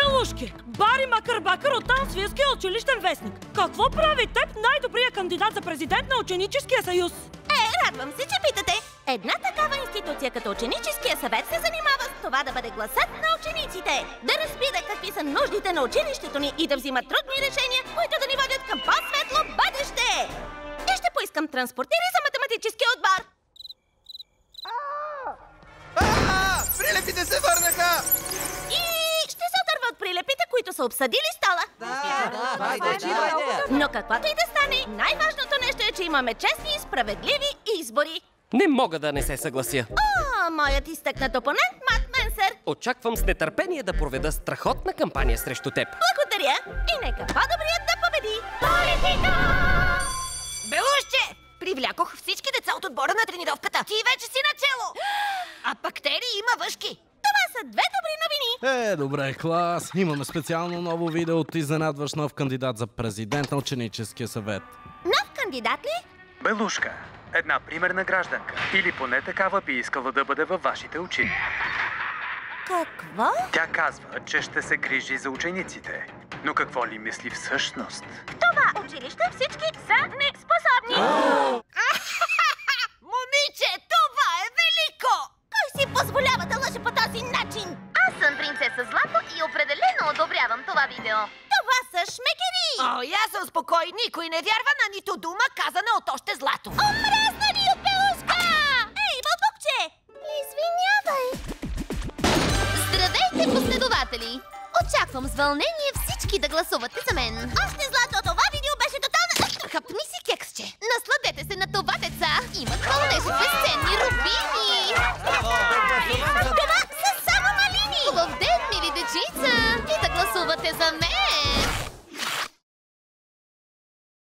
Белушки, Бари Макърбакър от Танцвилския училищен вестник. Какво прави теб най-добрия кандидат за президент на ученическия съюз? Е, радвам се, че питате. Една такава институция като ученическия съвет се занимава с това да бъде гласът на учениците. Да разбира какви са нуждите на училището ни и да взима трудни решения, които да ни водят към по-светло бъдеще. И ще поискам транспортири за математически отбор. А, прилепите се върнаха! Са обсъдили стола. Но каквото и да стане, най-важното нещо е, че имаме честни и справедливи избори. Не мога да не се съглася. О, моят изтъкнат опонент Мат Менсър. Очаквам с нетърпение да проведа страхотна кампания срещу теб. Благодаря и нека по-добрият да победи. Политика! Белушче! Привлякох всички деца от отбора на тренировката. Ти вече си начело! А бактерии има въшки. Това са две добри новини. Е, добре, клас. Имаме специално ново видео от изненадващ нов кандидат за президент на ученическия съвет. Нов кандидат ли? Белушка. Една примерна гражданка. Или поне такава би искала да бъде във вашите очи. Какво? Тя казва, че ще се грижи за учениците. Но какво ли мисли всъщност? Това училище всички са неспособни. Момиче, това е велико! Кой си позволява да лъже по съм принцеса Злато и определено одобрявам това видео. Това са шмекери! О, я се успокой, никой не вярва на нито дума, казана от още злато. Омръзна ни от белушка! Ей, бълбукче! Извинявай! Здравейте, последователи! Очаквам с вълнение всички да гласувате за мен. Още злато, това видео беше тотална... Хапни си кексче! Насладете се на това, деца! Имат пълнежи безценни рубини! Това са само